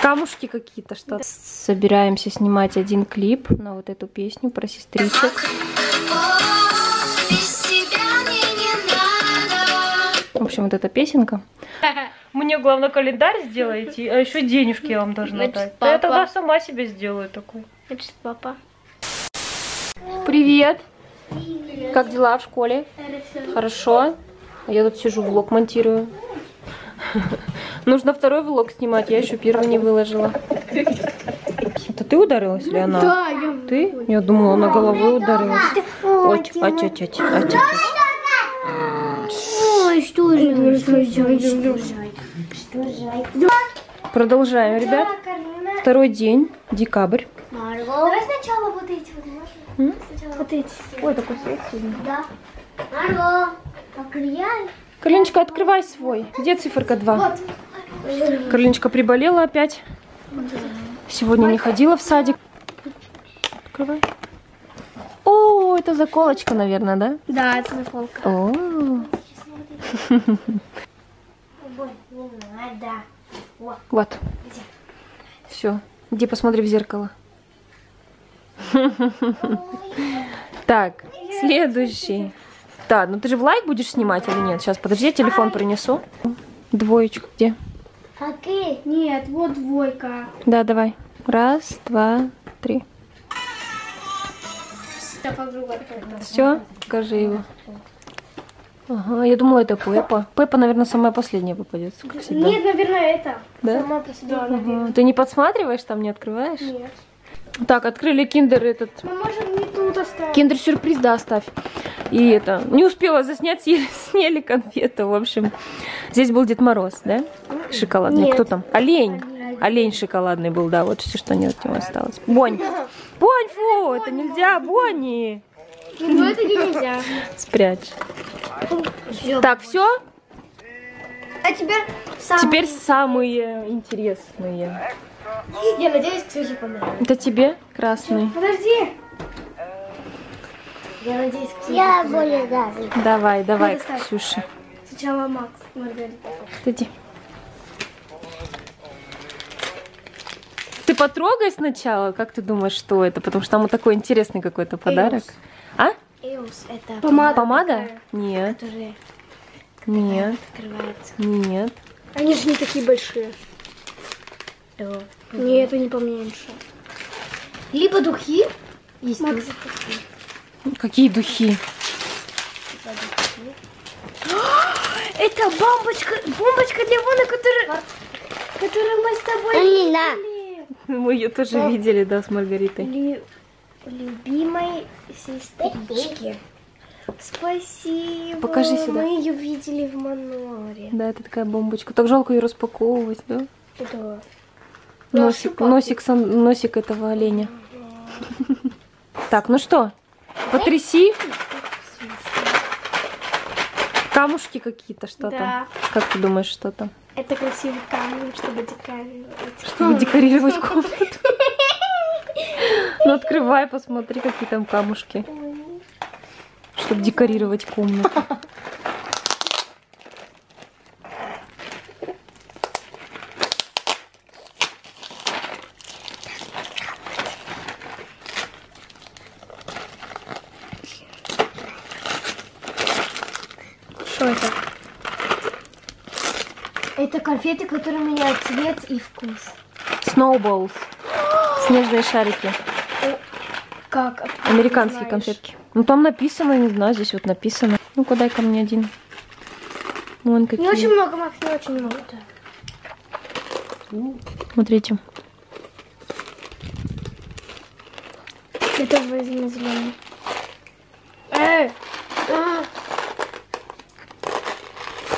Камушки какие-то, что -то. Собираемся снимать один клип на вот эту песню про сестричек. В общем, вот эта песенка. Мне главное календарь сделайте, а еще денежки я вам должна Значит, дать. папа. Я тогда сама себе сделаю такой. Значит, папа. Привет! Как дела в школе? Хорошо. А Я тут сижу, влог монтирую. Нужно второй влог снимать, я еще первый не выложила. Это ты ударилась или она? Да, я... Ты? Я думала, она головой ударилась. Ой, а чё, чё, чё, а чё, чё. Ой, что же? Что же? Что же? Продолжаем, ребят. Второй день, декабрь. Давай сначала вот эти вот можно? Вот эти. Ой, такой свет сильный. Да. Марго, покрияй. Каролиночка, открывай свой. Где циферка 2? Вот. Каролиночка приболела опять. Сегодня не ходила в садик. Открывай. О, это заколочка, наверное, да? Да, это. О, надо. вот. Все. Иди посмотри в зеркало. Так, следующий. Так, ну ты же в лайк будешь снимать или нет? Сейчас, подожди, я телефон принесу. Двоечку где? Окей. Нет, вот двойка. Да, давай. Раз, два, три. Да. Все, покажи его. Ага, я думала, это Пеппа. Пеппа, наверное, самая последняя попадется, как всегда. Нет, наверное, это. Да? Сама по себе. Да, наверное. Ага. Ты не подсматриваешь, там не открываешь? Нет. Так, открыли киндер этот. Мы можем не тут оставить. Киндер сюрприз, да, оставь. И это, не успела заснять, съели, съели конфету, в общем. Здесь был Дед Мороз, да? Шоколадный. Нет. Кто там? Олень. Олень шоколадный был, да, вот все, что не от него осталось. Бонь. Бонь, фу, это нельзя, Бонни. Ну, это нельзя. Спрячь. Так, все? А теперь сам. Теперь самые интересные. Я надеюсь, Ксюше понравится. Это тебе красный. Подожди. Я надеюсь, Ксюше Я более даже. Давай, давай. Ксюша. Сначала Макс, Маргарита. Иди. Ты потрогай сначала, как ты думаешь, что это? Потому что там вот такой интересный какой-то подарок. А? Эус, это Помада? такая, Нет, которая нет, открывается. нет. Они же не такие большие. Нет, это не поменьше. Либо духи. Есть Макс, Какие духи? Это бомбочка, бомбочка для Вона, которая, которую мы с тобой видели. Мы ее тоже видели, да, с Маргаритой. Лю- любимой сестричке. Спасибо. Покажи сюда. Мы ее видели в Маноре. Да, это такая бомбочка. Так жалко ее распаковывать, да? Да. Носик, носик, сан- носик этого оленя. Так, ну что, потряси. Камушки какие-то, что Да. там? Как ты думаешь, что там? Это красивый камень, чтобы декорировать. Чтобы декорировать комнату. Ну, открывай, посмотри, какие там камушки. Чтобы декорировать комнату. Что это? Это конфеты, которые меняют цвет и вкус. Snowballs. Снежные шарики. Как? Американские конфетки. Ну, там написано, не знаю, здесь вот написано. Ну-ка, дай ко мне один. Вон какие. Не очень много, Макс, не очень много. Смотрите. Это возьми зеленый. Эй! А,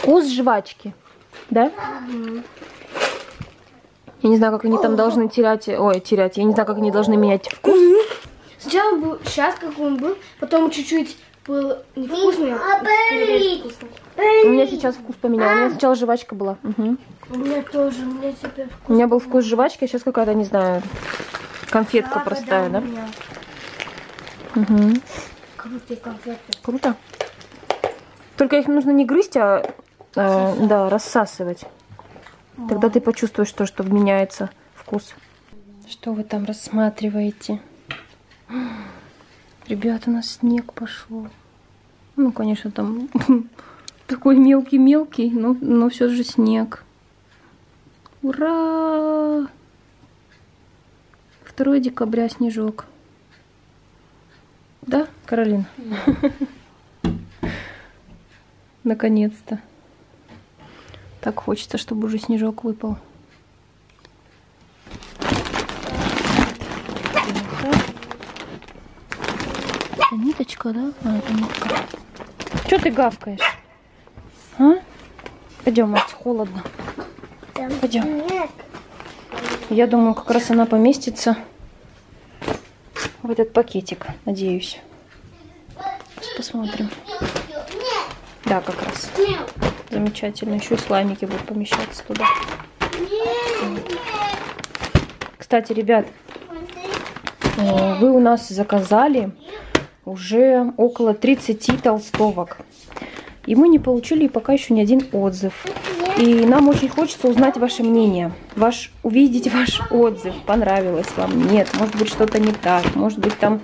Вкус жвачки. Да? Я не знаю, как они там должны терять... Ой, терять. Я не знаю, как они должны менять вкус. Сначала был, сейчас как он был, потом чуть-чуть был невкусный, а. У меня сейчас вкус поменял. У меня сначала жвачка была. Мгм. У меня тоже, у меня теперь вкус. У меня был вкус жвачки, а сейчас какая-то, не знаю, конфетка простая, да? у меня Мгм. Крутые конфеты. Круто. Только их нужно не грызть, а, э, да, рассасывать. Тогда ты почувствуешь то, что меняется вкус. Что вы там рассматриваете? Ребята, у нас снег пошел. Ну, конечно, там такой мелкий-мелкий, но, но все же снег. Ура! 2 декабря снежок. Да, Каролина? Наконец-то. Так хочется, чтобы уже снежок выпал. Это ниточка, да? А, это нитка. Че ты гавкаешь? А? Пойдем, Макс, холодно. Пойдем. Я думаю, как раз она поместится в этот пакетик, надеюсь. Сейчас посмотрим. Да, как раз. Замечательно. Еще и слаймики будут помещаться туда. Кстати, ребят, э, вы у нас заказали уже около 30 толстовок. И мы не получили пока еще ни один отзыв. И нам очень хочется узнать ваше мнение. Ваш, увидеть ваш отзыв. Понравилось вам? Нет. Может быть, что-то не так. Может быть, там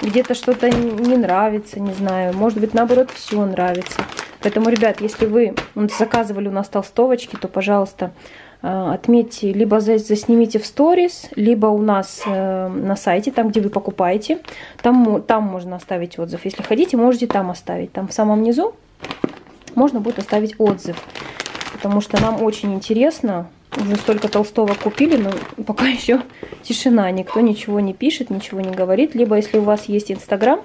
где-то что-то не нравится, не знаю. Может быть, наоборот, все нравится. Поэтому, ребят, если вы заказывали у нас толстовочки, то, пожалуйста, э, отметьте, либо заснимите в сторис, либо у нас э, на сайте, там, где вы покупаете, там, там можно оставить отзыв. Если хотите, можете там оставить. Там в самом низу можно будет оставить отзыв. Потому что нам очень интересно, уже столько толстовок купили, но пока еще тишина, никто ничего не пишет, ничего не говорит. Либо если у вас есть Инстаграм,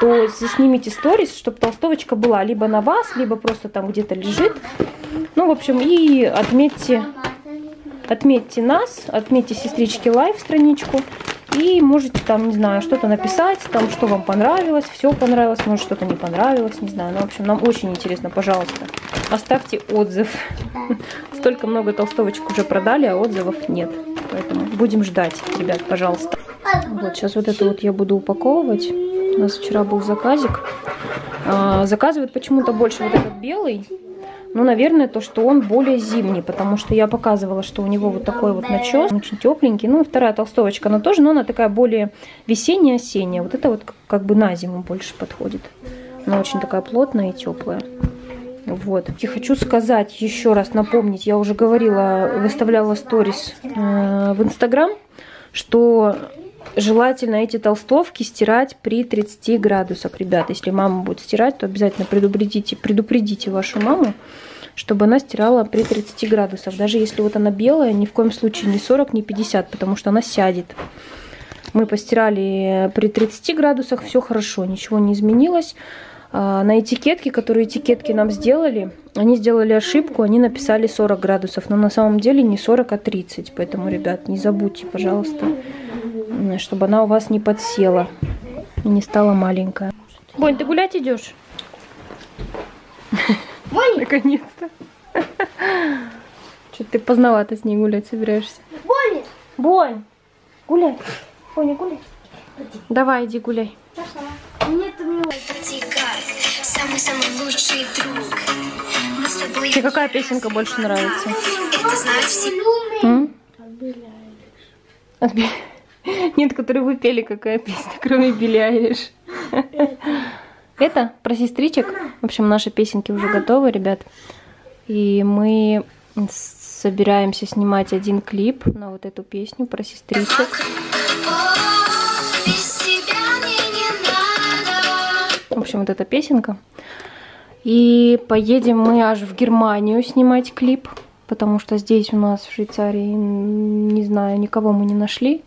то заснимите сторис, чтобы толстовочка была либо на вас, либо просто там где-то лежит. Ну, в общем, и отметьте, отметьте нас, отметьте сестрички live страничку. И можете там, не знаю, что-то написать, там, что вам понравилось, все понравилось, может, что-то не понравилось, не знаю. Ну, в общем, нам очень интересно, пожалуйста, оставьте отзыв. Столько много толстовочек уже продали, а отзывов нет. Поэтому будем ждать, ребят, пожалуйста. Вот, сейчас вот это вот я буду упаковывать. У нас вчера был заказик. А, заказывают почему-то больше вот этот белый. Ну, наверное, то, что он более зимний, потому что я показывала, что у него вот такой вот начес, очень тепленький. Ну, и вторая толстовочка, она тоже, но она такая более весенняя, осенняя. Вот это вот как бы на зиму больше подходит. Она очень такая плотная и теплая. Вот. И хочу сказать, еще раз напомнить, я уже говорила, выставляла сторис э, в Инстаграм, что желательно эти толстовки стирать при 30 градусах, ребят. Если мама будет стирать, то обязательно предупредите, предупредите вашу маму, чтобы она стирала при 30 градусах. Даже если вот она белая, ни в коем случае не 40, не 50, потому что она сядет. Мы постирали при 30 градусах, все хорошо, ничего не изменилось. А, на этикетке, которые этикетки нам сделали, они сделали ошибку, они написали 40 градусов, но на самом деле не 40, а 30. Поэтому, ребят, не забудьте, пожалуйста, чтобы она у вас не подсела и не стала маленькая. Бонь, ты гулять идешь? Наконец-то. Что ты поздновато с ней гулять собираешься? Бонни! Бонь, гуляй. Боня, гуляй. Давай, иди гуляй. Нет, у меня... Самый-самый лучший друг. Мы с тобой... Тебе какая песенка больше нравится? Это знают все. М? Нет, которую вы пели, какая песня, кроме Билли Айлиш. Это про сестричек. В общем, наши песенки уже готовы, ребят. И мы собираемся снимать один клип на вот эту песню про сестричек. В общем, вот эта песенка. И поедем мы аж в Германию снимать клип, потому что здесь у нас в Швейцарии, не знаю, никого мы не нашли,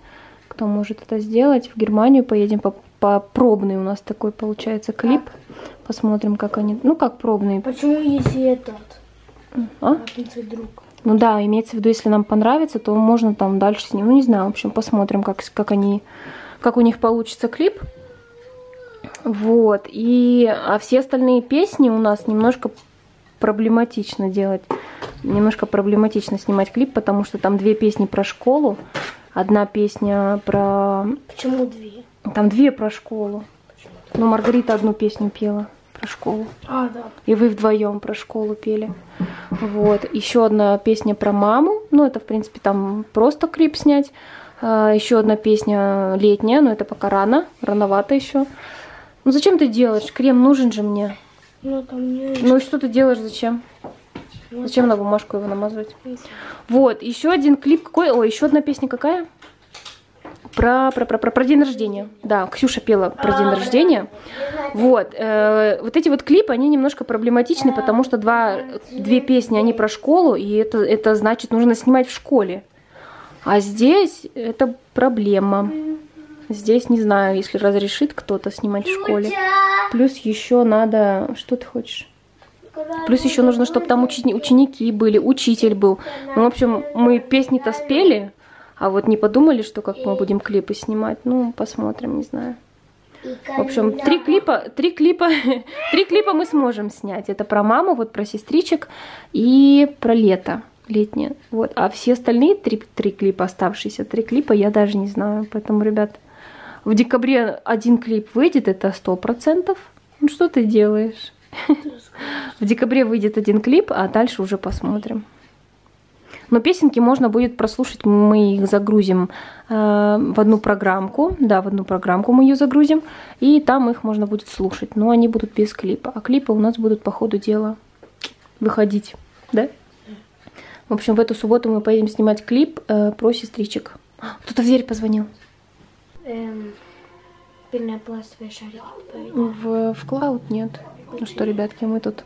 кто может это сделать. В Германию поедем по, по пробный у нас такой получается клип. Посмотрим, как они... Ну, как пробный. Почему если этот? А? Друг. Ну да, имеется в виду, если нам понравится, то можно там дальше с ним. Ну, не знаю, в общем, посмотрим, как, как они, как у них получится клип. Вот. И а все остальные песни у нас немножко проблематично делать. Немножко проблематично снимать клип, потому что там две песни про школу, одна песня про... Почему две? Там две про школу. Ну, Маргарита одну песню пела про школу. А, да. И вы вдвоем про школу пели. Вот. Еще одна песня про маму. Ну, это, в принципе, там просто клип снять. А, Еще одна песня летняя, но это пока рано, рановато еще. Ну зачем ты делаешь? Крем нужен же мне. Ну, там не... Ну и что ты делаешь? Зачем? Зачем на бумажку его намазывать? Вот, еще один клип какой? Ой, еще одна песня какая? Про, про, про, про, про день рождения. Да, Ксюша пела про день рождения. Вот, э, вот эти вот клипы, они немножко проблематичны, потому что два, две песни, они про школу, и это, это значит, нужно снимать в школе. А здесь это проблема. Здесь, не знаю, если разрешит кто-то снимать в школе. Плюс еще надо... Что ты хочешь? Плюс еще нужно, чтобы там учени- ученики были, учитель был. Ну, в общем, мы песни-то спели, а вот не подумали, что как мы будем клипы снимать. Ну, посмотрим, не знаю. В общем, три клипа, три клипа, три клипа мы сможем снять. Это про маму, вот про сестричек и про лето летнее. Вот. А все остальные три, три клипа, оставшиеся три клипа, я даже не знаю. Поэтому, ребят, в декабре один клип выйдет, это сто процентов. Ну что ты делаешь? В декабре выйдет один клип, а дальше уже посмотрим. Но песенки можно будет прослушать, мы их загрузим э, в одну программку, да, в одну программку мы ее загрузим, и там их можно будет слушать, но они будут без клипа, а клипы у нас будут по ходу дела выходить, да? В общем, в эту субботу мы поедем снимать клип э, про сестричек. Кто-то в дверь позвонил. Эм, пенопластовые шарики. В, в Клауд нет. Ну что, ребятки, мы тут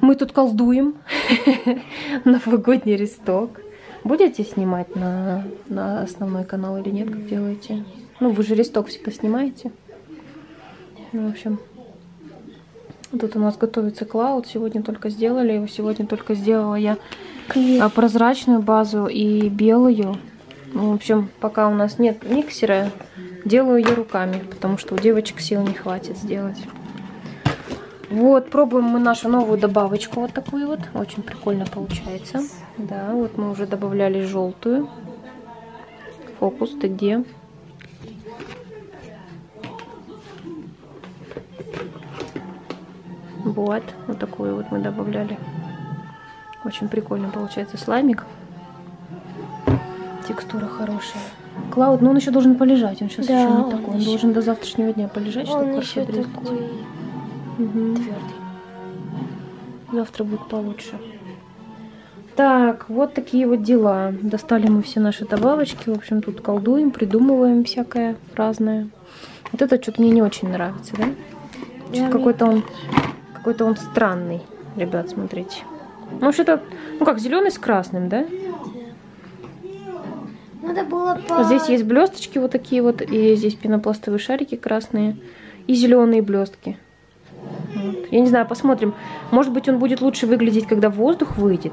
мы тут колдуем. Новогодний ресток. Будете снимать на, на основной канал или нет, как делаете? Ну, вы же ресток всегда снимаете. Ну, в общем, тут у нас готовится клауд. Сегодня только сделали его. Сегодня только сделала я а, прозрачную базу и белую. Ну, в общем, пока у нас нет миксера, делаю я руками, потому что у девочек сил не хватит сделать. Вот, пробуем мы нашу новую добавочку, вот такую вот. Очень прикольно получается. Да, вот мы уже добавляли желтую. Фокус, ты где? Вот, вот такую вот мы добавляли. Очень прикольно получается слаймик. Текстура хорошая. Клауд, но он еще должен полежать. Он сейчас Да, еще не он такой. Он еще- должен до завтрашнего дня полежать, чтобы Он хорошо еще обрезать. такой Мгм. твердый. Завтра будет получше. Так, вот такие вот дела. Достали мы все наши добавочки. В общем, тут колдуем, придумываем всякое разное. Вот это что-то мне не очень нравится, да? Что-то какой-то он, какой-то он странный, ребят, смотрите. Ну, что-то, ну как, зеленый с красным, да? Надо было по... Здесь есть блесточки вот такие вот, и здесь пенопластовые шарики красные, и зеленые блестки. Вот. Я не знаю, посмотрим. Может быть, он будет лучше выглядеть, когда воздух выйдет.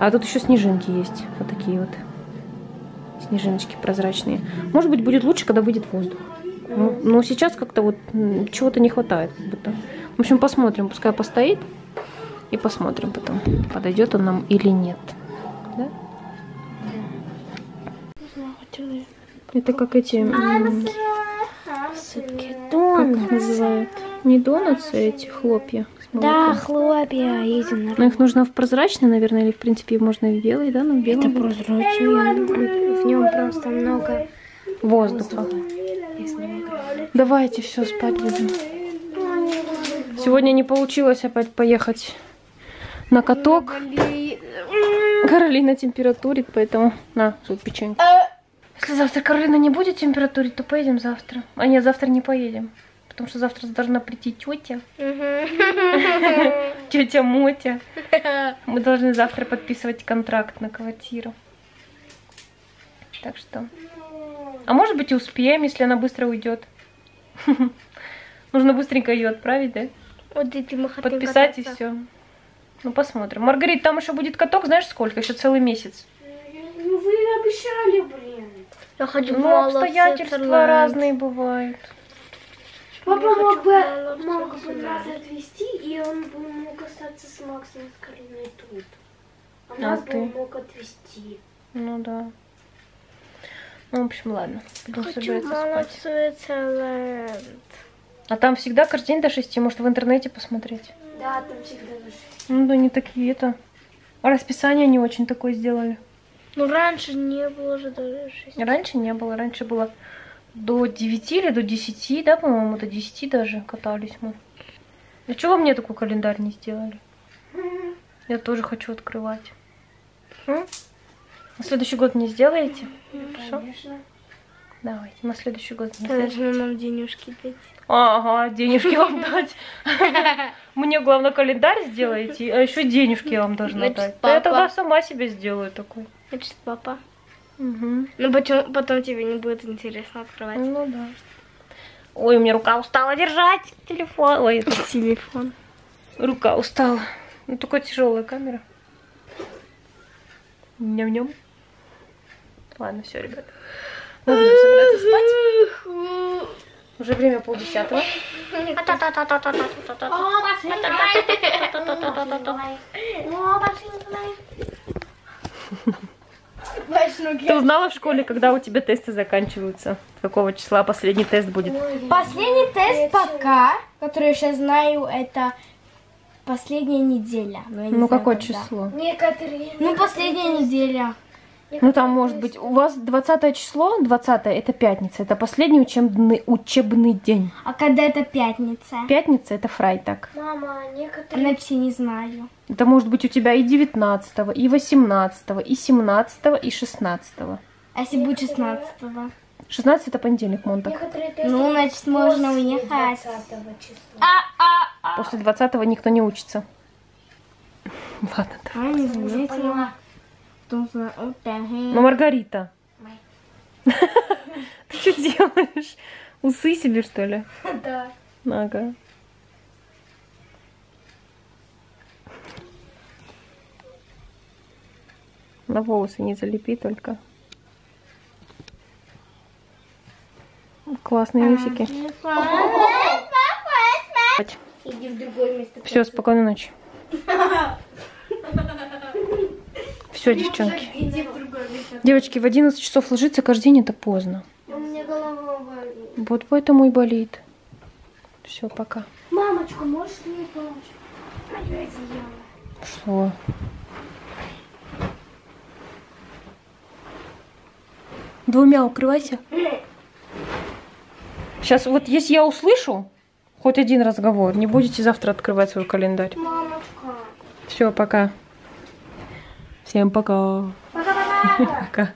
А тут еще снежинки есть. Вот такие вот. Снежиночки прозрачные. Может быть, будет лучше, когда выйдет воздух. Ну, но сейчас как-то вот чего-то не хватает. Как будто. В общем, посмотрим. Пускай постоит. И посмотрим потом, подойдет он нам или нет. Это как эти... Сыпки. Как их называют? Не донатсы, а эти хлопья. Да, хлопья единорог. Но их нужно в прозрачный, наверное, или в принципе можно и в белый, да? Ну, в белый. Это прозрачный. В нем просто много Воздуха. Давайте все спать будем. Сегодня не получилось опять поехать на каток. Каролина температурит, поэтому на, тут печенька. Если завтра Каролина не будет температурить, то поедем завтра. А нет, завтра не поедем. Потому что завтра должна прийти тетя. Тетя Мотя. Мы должны завтра подписывать контракт на квартиру. Так что. А может быть и успеем, если она быстро уйдет. Нужно быстренько ее отправить, да? Вот эти мы хотим Подписать и кататься. все. Ну посмотрим. Маргарит, там еще будет каток, знаешь сколько? Еще целый месяц. Ну вы обещали, блин. Я хочу Ну, обстоятельства разные бывают. Папа Я мог бы мог бы нас отвезти, и он бы мог остаться с Максом с Кариной тут. А А нас бы ты? он мог отвезти. Ну да. Ну, в общем, ладно. Будем Хочу спать. А там всегда каждый день до 6, может в интернете посмотреть. Да, там всегда же. Ну да, не такие это. А расписание не очень такое сделали. Ну, раньше не было же даже шесть. Раньше не было, раньше было до 9 или до 10, да, по-моему, до 10 даже катались мы. А чего мне такой календарь не сделали? Я тоже хочу открывать. М? На следующий год не сделаете? Хорошо? Конечно. Давайте, на следующий год. Должны нам денежки дать. Ага, денежки вам дать. Мне главное календарь сделайте, а еще денежки я вам должна дать. Да Я тогда сама себе сделаю такой. Значит, папа. Мгм. Ну, потом, потом тебе не будет интересно открывать. Ну да. Ой, у меня рука устала держать телефон. Ой, это Телефон. рука устала. Ну, такая тяжелая камера. Ням-ням. Ладно, все, ребят. Мы будем собираться спать. Уже время полдесятого. Ты узнала в школе, когда у тебя тесты заканчиваются? Какого числа последний тест будет? Последний тест пока, который я сейчас знаю, это последняя неделя. Не Ну, знаю, какое когда. число? Некоторые... Ну, последняя неделя. Ну, там может быть, у вас 20 число, 20 это пятница, это последний учебный, учебный день. А когда это пятница? Пятница это фрайтак. Мама, некоторые... Написи не знаю. Это может быть у тебя и 19, и 18, и 17, и 16. А если будет 16 16 это понедельник, Монтак. Ну, значит, можно уехать. 20 числа. А, а, После 20 никто не учится. Ладно, да. а. не заметила. Потому что вот так. Ну, Маргарита. Ты что делаешь? Усы себе, что ли? Да. Ага. На волосы не залепи только. Классные усики. Иди в другое место. Все, спокойной ночи. Все, девчонки. Девочки, в 11 часов ложиться каждый день это поздно. Вот поэтому и болит. Все, пока. Мамочка, можешь мне помочь? Что? Двумя укрывайся. Сейчас вот если я услышу хоть один разговор, не будете завтра открывать свой календарь. Мамочка. Все, пока. Всем пока. Пока-пока. Пока.